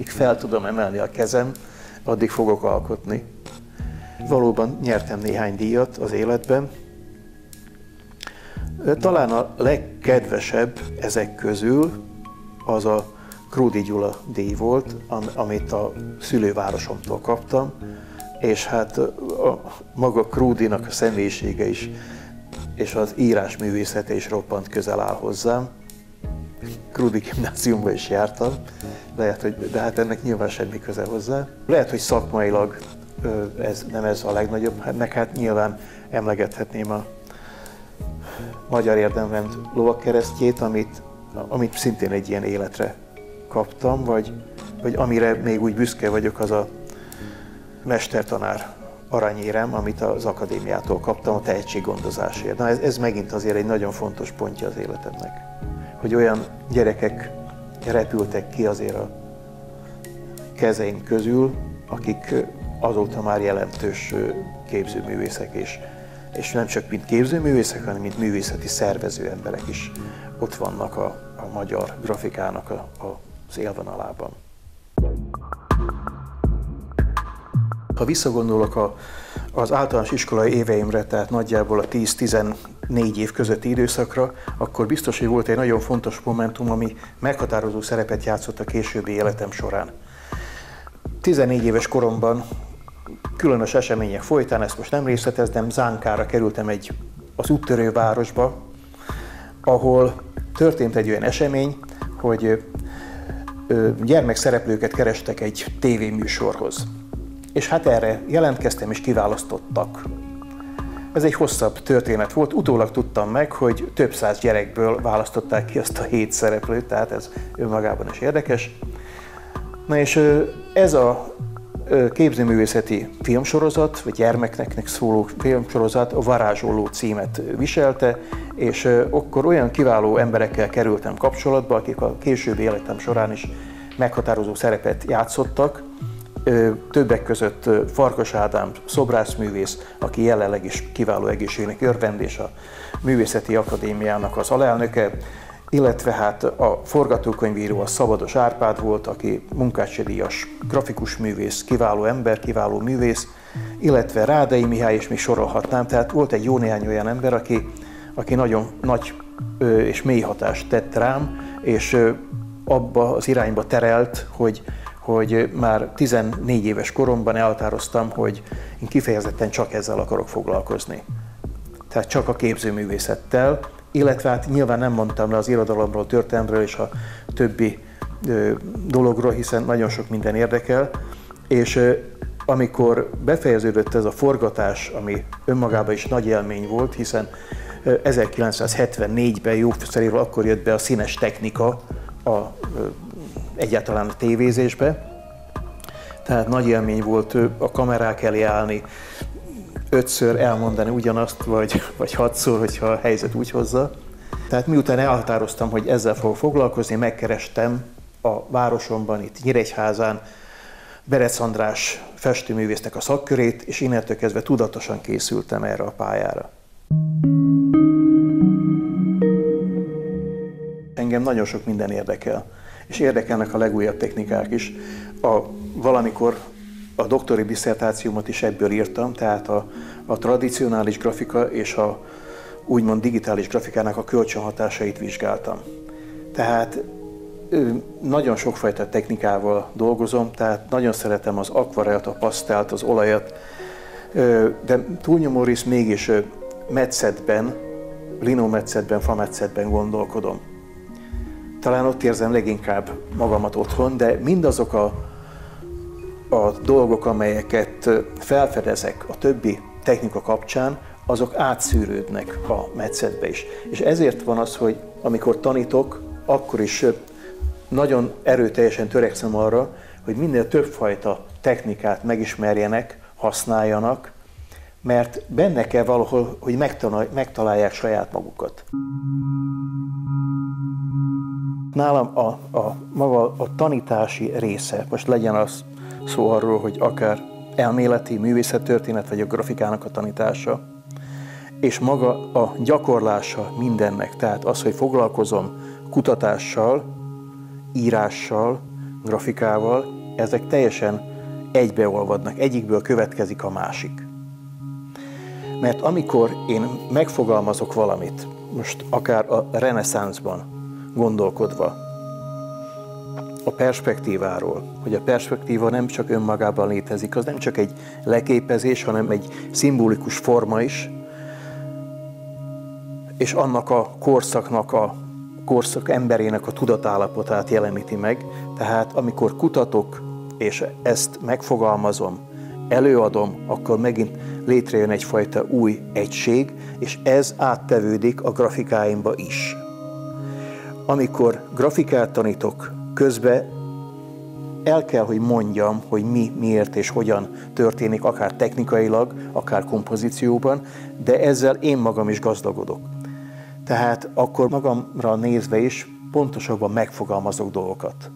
amíg fel tudom emelni a kezem, addig fogok alkotni. Valóban nyertem néhány díjat az életben. Talán a legkedvesebb ezek közül az a Krúdi Gyula díj volt, amit a szülővárosomtól kaptam, és hát a maga Krúdinak a személyisége is, és az írás művészete is roppant közel áll hozzám. Krúdi gimnáziumba is jártam, lehet, hogy, de hát ennek nyilván semmi köze hozzá. Lehet, hogy szakmailag ez nem ez a legnagyobb, hát meg hát nyilván emlegethetném a Magyar Érdemrend lovakkeresztjét, amit, amit szintén egy ilyen életre kaptam, vagy, vagy amire még úgy büszke vagyok, az a mestertanár aranyérem, amit az akadémiától kaptam a tehetséggondozásért. Na ez, ez megint azért egy nagyon fontos pontja az életemnek, hogy olyan gyerekek repültek ki azért a kezeink közül, akik azóta már jelentős képzőművészek, és, és nem csak mint képzőművészek, hanem mint művészeti szervező emberek is ott vannak a, a magyar grafikának a, a, az élvonalában. Ha visszagondolok a, az általános iskolai éveimre, tehát nagyjából a 10-14 év közötti időszakra, akkor biztos, hogy volt egy nagyon fontos momentum, ami meghatározó szerepet játszott a későbbi életem során. 14 éves koromban különös események folytán, ezt most nem részletezem, Zánkára kerültem egy az úttörő városba, ahol történt egy olyan esemény, hogy gyermekszereplőket kerestek egy tévéműsorhoz. És hát erre jelentkeztem és kiválasztottak. Ez egy hosszabb történet volt, utólag tudtam meg, hogy több száz gyerekből választották ki azt a hét szereplőt, tehát ez önmagában is érdekes. Na és ez a képzőművészeti filmsorozat, vagy gyermeknek szóló filmsorozat a Varázsoló címet viselte, és akkor olyan kiváló emberekkel kerültem kapcsolatba, akik a későbbi életem során is meghatározó szerepet játszottak, többek között Farkas Ádám szobrászművész, aki jelenleg is kiváló egészségnek örvend, a Művészeti Akadémiának az alelnöke, illetve hát a forgatókönyvíró a Szabados Árpád volt, aki munkácsedíjas grafikus művész, kiváló ember, kiváló művész, illetve Rádai Mihály, és még sorolhatnám, tehát volt egy jó néhány olyan ember, aki, aki nagyon nagy és mély hatást tett rám, és abba az irányba terelt, hogy, hogy már 14 éves koromban elhatároztam, hogy én kifejezetten csak ezzel akarok foglalkozni. Tehát csak a képzőművészettel, illetve hát nyilván nem mondtam le az irodalomról, történelemről és a többi dologról, hiszen nagyon sok minden érdekel, és amikor befejeződött ez a forgatás, ami önmagában is nagy élmény volt, hiszen 1974-ben jó szeréről akkor jött be a színes technika a, egyáltalán a tévézésbe, tehát nagy élmény volt a kamerák elé állni, ötször elmondani ugyanazt, vagy, vagy hatszor, hogyha a helyzet úgy hozza. Tehát miután elhatároztam, hogy ezzel fogok foglalkozni, megkerestem a városomban, itt Nyíregyházán, Berec András festőművésznek a szakkörét, és innentől kezdve tudatosan készültem erre a pályára. Engem nagyon sok minden érdekel, és érdekelnek a legújabb technikák is. A, valamikor a doktori diszertációmat is ebből írtam, tehát a, a tradicionális grafika és a úgymond digitális grafikának a kölcsönhatásait vizsgáltam. Tehát nagyon sokfajta technikával dolgozom, tehát nagyon szeretem az akvarelt, a pasztelt, az olajat, de túlnyomó rész mégis metszetben, linometszetben, fametszetben gondolkodom. Talán ott érzem leginkább magamat otthon, de mindazok a a dolgok, amelyeket felfedezek a többi technika kapcsán, azok átszűrődnek a metszetbe is. És ezért van az, hogy amikor tanítok, akkor is nagyon erőteljesen törekszem arra, hogy minél többfajta technikát megismerjenek, használjanak, mert benne kell valahol, hogy megtalálják saját magukat. Nálam a, a maga a tanítási része, most legyen az szó arról, hogy akár elméleti, művészettörténet, vagy a grafikának a tanítása, és maga a gyakorlása mindennek, tehát az, hogy foglalkozom kutatással, írással, grafikával, ezek teljesen egybeolvadnak, egyikből következik a másik. Mert amikor én megfogalmazok valamit, most akár a reneszánszban gondolkodva, a perspektíváról, hogy a perspektíva nem csak önmagában létezik, az nem csak egy leképezés, hanem egy szimbolikus forma is, és annak a korszaknak, a korszak emberének a tudatállapotát jeleníti meg. Tehát amikor kutatok, és ezt megfogalmazom, előadom, akkor megint létrejön egyfajta új egység, és ez áttevődik a grafikáimba is. Amikor grafikát tanítok, közben el kell, hogy mondjam, hogy mi, miért és hogyan történik, akár technikailag, akár kompozícióban, de ezzel én magam is gazdagodok. Tehát akkor magamra nézve is pontosabban megfogalmazok dolgokat.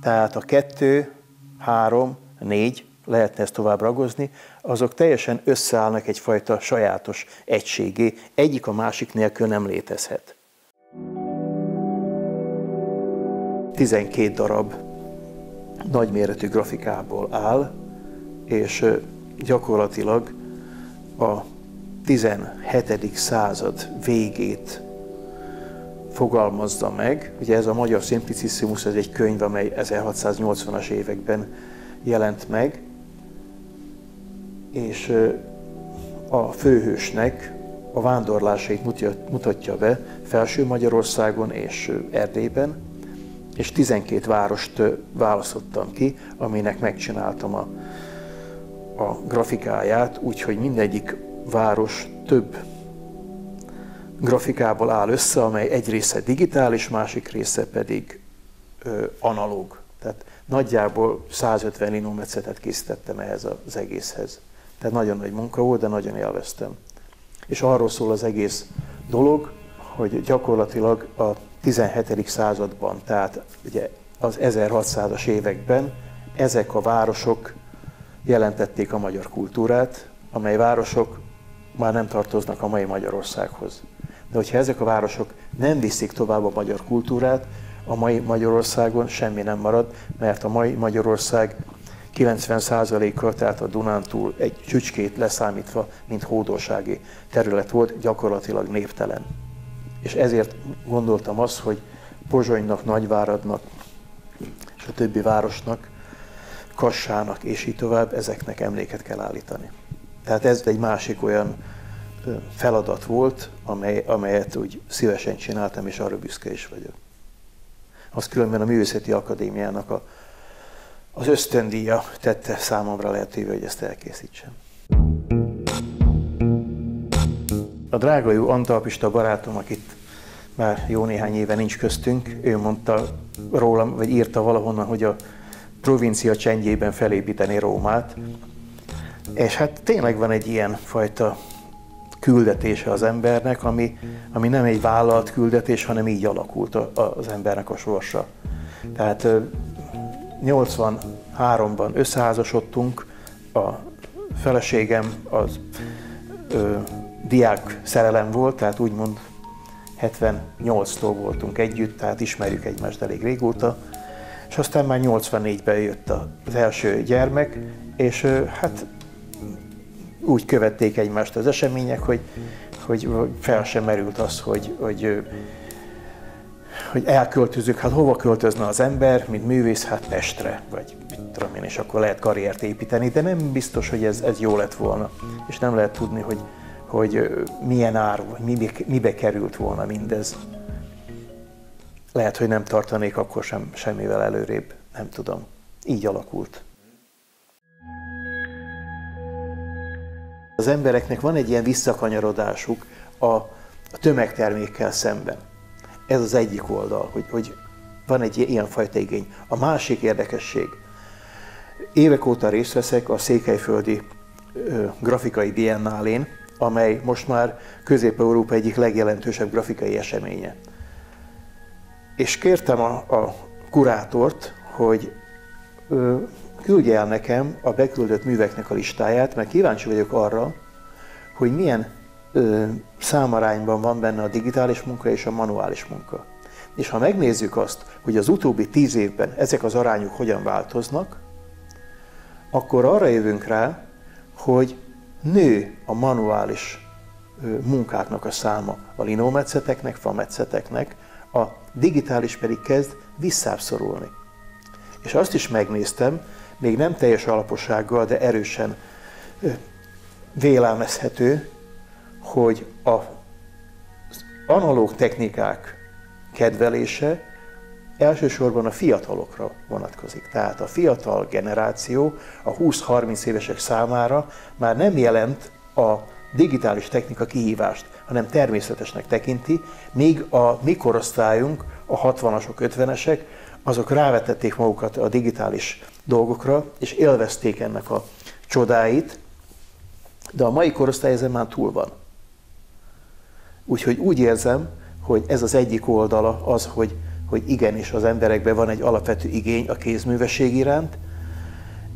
Tehát a kettő, három, négy, lehetne ezt tovább ragozni, azok teljesen összeállnak egyfajta sajátos egységé, egyik a másik nélkül nem létezhet. 12 darab nagyméretű grafikából áll, és gyakorlatilag a 17. század végét fogalmazza meg. Ugye ez a Magyar Simplicissimus, ez egy könyv, amely 1680-as években jelent meg, és a főhősnek a vándorlásait mutatja be Felső Magyarországon és Erdélyben, és 12 várost választottam ki, aminek megcsináltam a, a grafikáját, úgyhogy mindegyik város több grafikából áll össze, amely egy része digitális, másik része pedig ö, analóg. Tehát nagyjából 150 linometszetet készítettem ehhez az egészhez. Tehát nagyon nagy munka volt, de nagyon élveztem. És arról szól az egész dolog, hogy gyakorlatilag a 17. században, tehát ugye az 1600-as években ezek a városok jelentették a magyar kultúrát, amely városok már nem tartoznak a mai Magyarországhoz. De hogyha ezek a városok nem viszik tovább a magyar kultúrát, a mai Magyarországon semmi nem marad, mert a mai Magyarország 90%-a, tehát a Dunántúl egy csücskét leszámítva, mint hódolsági terület volt, gyakorlatilag néptelen. És ezért gondoltam azt, hogy Pozsonynak, Nagyváradnak és a többi városnak, Kassának és így tovább, ezeknek emléket kell állítani. Tehát ez egy másik olyan feladat volt, amely, amelyet úgy szívesen csináltam, és arra büszke is vagyok. Az különben a Művészeti Akadémiának a, az ösztöndíja tette számomra lehetővé, hogy ezt elkészítsem. A drága jó antalpista barátom, akit már jó néhány éve nincs köztünk, ő mondta rólam, vagy írta valahonnan, hogy a provincia csendjében felépíteni Rómát. És hát tényleg van egy ilyen fajta küldetése az embernek, ami, ami nem egy vállalt küldetés, hanem így alakult az embernek a sorsa. Tehát 83-ban összeházasodtunk, a feleségem az diák szerelem volt, tehát úgymond 78-tól voltunk együtt, tehát ismerjük egymást elég régóta, és aztán már 84-ben jött az első gyermek, és hát úgy követték egymást az események, hogy, hogy fel sem merült az, hogy, hogy, hogy elköltözünk, hát hova költözne az ember, mint művész, hát Pestre, vagy mit tudom én, és akkor lehet karriert építeni, de nem biztos, hogy ez, ez jó lett volna, és nem lehet tudni, hogy, hogy milyen ár, vagy mibe, mibe került volna mindez. Lehet, hogy nem tartanék akkor sem semmivel előrébb, nem tudom. Így alakult. Az embereknek van egy ilyen visszakanyarodásuk a tömegtermékkel szemben. Ez az egyik oldal, hogy, hogy van egy ilyenfajta igény. A másik érdekesség. Évek óta részt veszek a Székelyföldi ö, grafikai biennálén, amely most már Közép-Európa egyik legjelentősebb grafikai eseménye. És kértem a, a kurátort, hogy ö, küldje el nekem a beküldött műveknek a listáját, mert kíváncsi vagyok arra, hogy milyen ö, számarányban van benne a digitális munka és a manuális munka. És ha megnézzük azt, hogy az utóbbi tíz évben ezek az arányok hogyan változnak, akkor arra jövünk rá, hogy nő a manuális munkáknak a száma a linómetszeteknek, fametszeteknek, a digitális pedig kezd visszábszorulni. És azt is megnéztem, még nem teljes alapossággal, de erősen vélelmezhető, hogy a analóg technikák kedvelése elsősorban a fiatalokra vonatkozik. Tehát a fiatal generáció, a 20-30 évesek számára már nem jelent a digitális technika kihívást, hanem természetesnek tekinti, míg a mi korosztályunk, a 60-asok, 50-esek, azok rávetették magukat a digitális dolgokra, és élvezték ennek a csodáit, de a mai korosztály ezen már túl van. Úgyhogy úgy érzem, hogy ez az egyik oldala az, hogy, hogy igenis az emberekben van egy alapvető igény a kézművesség iránt,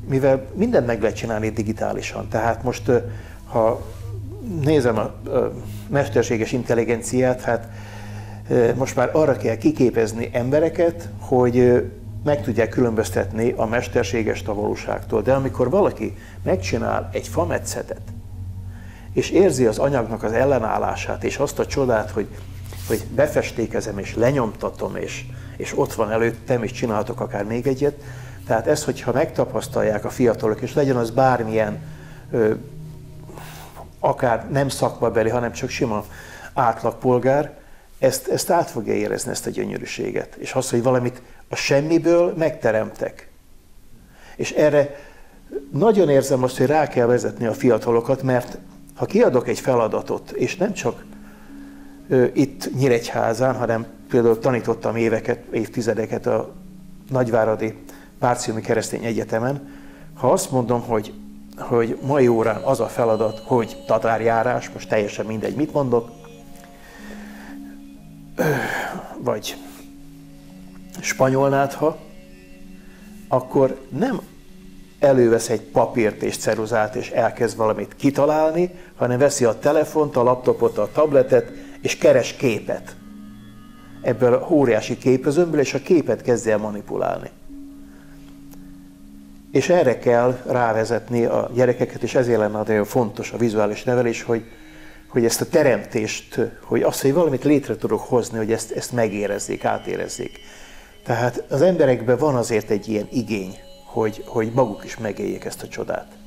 mivel mindent meg lehet csinálni digitálisan. Tehát most, ha nézem a mesterséges intelligenciát, hát most már arra kell kiképezni embereket, hogy meg tudják különböztetni a mesterséges tavolóságtól. De amikor valaki megcsinál egy fametszetet, és érzi az anyagnak az ellenállását, és azt a csodát, hogy, hogy befestékezem, és lenyomtatom, és, és ott van előttem, és csinálhatok akár még egyet. Tehát ez, hogyha megtapasztalják a fiatalok, és legyen az bármilyen, ö, akár nem szakmabeli, hanem csak sima átlagpolgár, ezt, ezt át fogja érezni, ezt a gyönyörűséget. És az, hogy valamit a semmiből megteremtek. És erre nagyon érzem azt, hogy rá kell vezetni a fiatalokat, mert ha kiadok egy feladatot, és nem csak itt Nyíregyházán, hanem például tanítottam éveket, évtizedeket a Nagyváradi Párciumi Keresztény Egyetemen, ha azt mondom, hogy, hogy mai órán az a feladat, hogy tatárjárás, most teljesen mindegy, mit mondok, vagy spanyolnátha, akkor nem elővesz egy papírt és ceruzát, és elkezd valamit kitalálni, hanem veszi a telefont, a laptopot, a tabletet, és keres képet. Ebből a óriási képözömből, és a képet kezdje el manipulálni. És erre kell rávezetni a gyerekeket, és ezért lenne nagyon fontos a vizuális nevelés, hogy, hogy ezt a teremtést, hogy azt, hogy valamit létre tudok hozni, hogy ezt, ezt megérezzék, átérezzék. Tehát az emberekben van azért egy ilyen igény, hogy, hogy maguk is megéljék ezt a csodát.